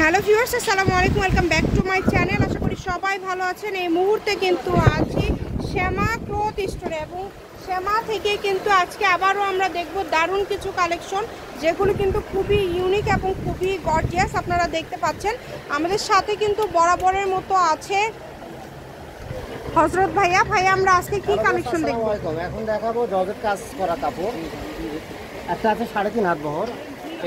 Hello viewers আসসালামু আলাইকুম welcome back to my channel. আশা করি সবাই ভালো আছেন। এই মুহূর্তে কিন্তু আছি শ্যামা ক্লোথ স্টোরে এবং শ্যামা থেকে কিন্তু আজকে আবারও আমরা দেখব দারুণ কিছু কালেকশন যেগুলো কিন্তু খুবই ইউনিক এবং খুবই গর্জিয়াস আপনারা দেখতে পাচ্ছেন। আমাদের সাথে কিন্তু বরাবরের মতো আছে হজরত ভাইয়া। ভাইয়া আমরা আজকে কি কালেকশন দেখব। এখন দেখাবো জর্জেট কাজ করা কাপড়। একটা আছে সাড়ে তিন হাত বহর।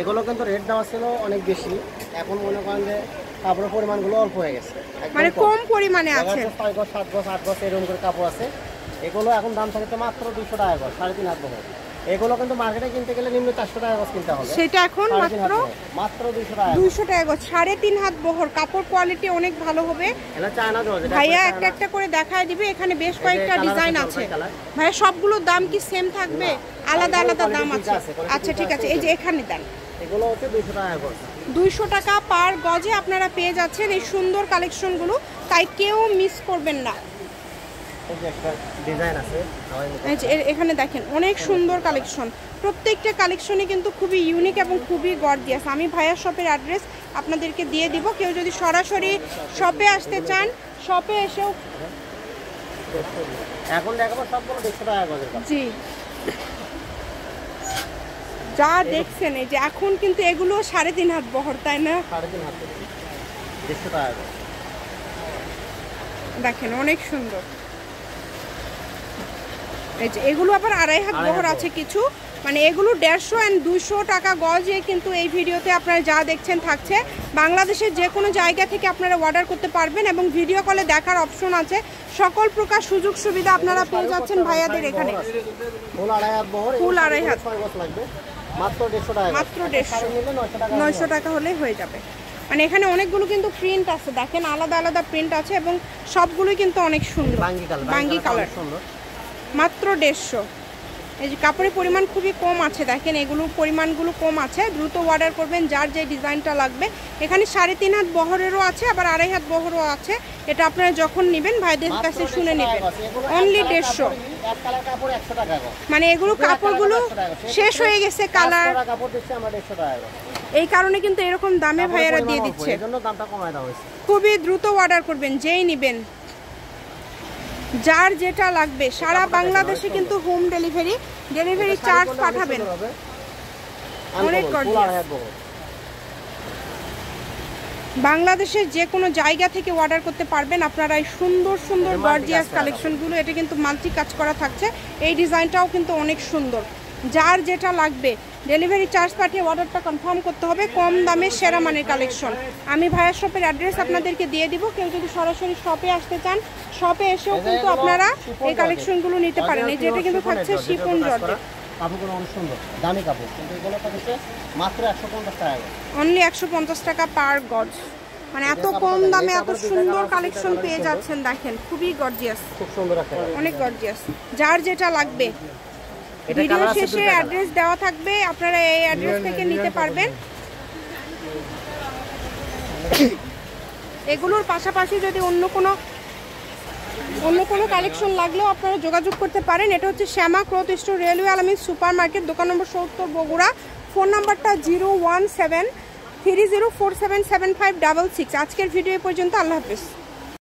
এগুলো কিন্তু রেট দেওয়া ছিল অনেক বেশি। এখন মনে করেন যে কাপড়ের পরিমাণগুলো অল্প হয়ে গেছে। মানে কম। পরিমাণে আছে। ছয় গজ সাত গজ আট গজ এরকম করে কাপড় আছে। এগুলো এখন দাম থাকে তো মাত্র দুশো টাকা গজ সাড়ে তিন হাত বহর। এগুলো কিন্তু মার্কেটে কিনতে গেলে নিম্ন চারশো টাকা গজ কিনতে হবে। সেটা এখন মাত্র মাত্র দুশো টাকা গজ। দুইশো টাকা গজ সাড়ে তিন হাত বহর। কাপড় কোয়ালিটি অনেক ভালো হবে। এটা চায়না জর্জেট ভাইয়া একটা একটা করে দেখায় দিবে। এখানে বেশ কয়েকটা ডিজাইন আছে। ভাইয়া সবগুলোর দাম কি সেম থাকবে? আলাদা আলাদা দাম আছে। আচ্ছা ঠিক আছে এই যে এখানে দেন। এগুলো হচ্ছে দুশো টাকা গজ। দুইশো টাকা পার গজে আপনারা পেয়ে যাচ্ছেন এই সুন্দর কালেকশনগুলো। তাই কেউ মিস করবেন না। এখানে দেখেন অনেক সুন্দর কালেকশন। প্রত্যেকটা কালেকশনই কিন্তু খুবই ইউনিক এবং খুবই গর্জিয়াস আমি ভাইয়ার শপের অ্যাড্রেস আপনাদেরকে দিয়ে দিব। কেউ যদি সরাসরি শপে আসতে চান শপে এসেও এখন দেখাবো সবগুলো গজের কাপড়। জি। যা দেখছেন এই যে এখন কিন্তু এগুলো সাড়ে তিন হাত বহর তাই না? দেখেন অনেক সুন্দর। এই যে এগুলো আবার আড়াই হাত বহর। আছে কিছু। মানে এগুলো দেড়শো অ্যান্ড দুশো টাকা গজে কিন্তু এই ভিডিওতে আপনারা যা দেখছেন থাকছে। বাংলাদেশের যে কোনো জায়গা থেকে আপনারা অর্ডার করতে পারবেন এবং ভিডিও কলে দেখার অপশন আছে। সকল প্রকার সুযোগ সুবিধা আপনারা পেয়ে যাচ্ছেন ভাইয়াদের এখানে। ফুল আড়াই হাত মাত্র দেড়শো টাকা মাত্র 150 টাকা হলেই হয়ে যাবে। মানে এখানে অনেকগুলো কিন্তু প্রিন্ট আছে। দেখেন আলাদা আলাদা প্রিন্ট আছে এবং সবগুলোই কিন্তু অনেক সুন্দর। বাঙ্গি কালার বাঙ্গি কালার সুন্দর। মাত্র দেড়শো। এই যে কাপড়ের পরিমাণ খুবই কম আছে দেখেন এগুলোর পরিমাণগুলো কম আছে। দ্রুত অর্ডার করবেন যার যে ডিজাইনটা লাগবে। এখানে সাড়ে তিন হাত বহরেরও আছে আবার আড়াই হাত বহরও আছে। এটা আপনারা যখন নেবেন ভাইদের কাছে শুনে নেবেন। অনলি দেড়শো। মানে এগুলো কাপড়গুলো কালার 100 টাকা গজ। শেষ হয়ে গেছে কালার। এই কারণে কিন্তু এরকম দামে ভাইয়ারা দিয়ে দিচ্ছে। খুবই দ্রুত অর্ডার করবেন যেই নেবেন। যার যেটা লাগবে সারা বাংলাদেশে কিন্তু হোম ডেলিভারি ডেলিভারি চার্জ পাঠাবেন। অনেক। বাংলাদেশের যে কোনো জায়গা থেকে অর্ডার করতে পারবেন আপনারা এই সুন্দর সুন্দর গর্জিয়াস কালেকশনগুলো এটা কিন্তু মাল্টি কাজ করা থাকছে। এই ডিজাইনটাও কিন্তু অনেক সুন্দর। যার যেটা লাগবে। ডেলিভারি চার্জ পাঠিয়ে অর্ডারটা কনফার্ম করতে হবে কম দামে সেরা মানের কালেকশন আমি ভাইয়ার শপের অ্যাড্রেস আপনাদেরকে দিয়ে দিব। কেউ যদি সরাসরি শপে আসতে চান শপে এসেও কিন্তু আপনারা এই কালেকশনগুলো নিতে পারেন। এই যেটা কিন্তু থাকছে শিফন জর্জেট কাপড়গুলো অনেক সুন্দর দামি কাপড় কিন্তু এগুলো থাকছে মাত্র একশো পঞ্চাশ টাকা অনলি একশো পঞ্চাশ টাকা পার গজ। মানে এত কম দামে এত সুন্দর কালেকশন পেয়ে যাচ্ছেন দেখেন। খুবই গর্জিয়াস খুব সুন্দর অনেক গর্জিয়াস যার যেটা লাগবে ভিডিও শেষে অ্যাড্রেস দেওয়া থাকবে আপনারা এই অ্যাড্রেস থেকে নিতে পারবেন। এগুলোর পাশাপাশি যদি অন্য কোনো অন্য কোনো কালেকশন লাগলেও আপনারা যোগাযোগ করতে পারেন। এটা হচ্ছে Shyama cloth store railway Alamin super market দোকান নম্বর সত্তর বগুড়া। ফোন নাম্বারটা zero one seven three zero four seven seven five double six. আজকের ভিডিও পর্যন্ত আল্লাহ হাফিজ।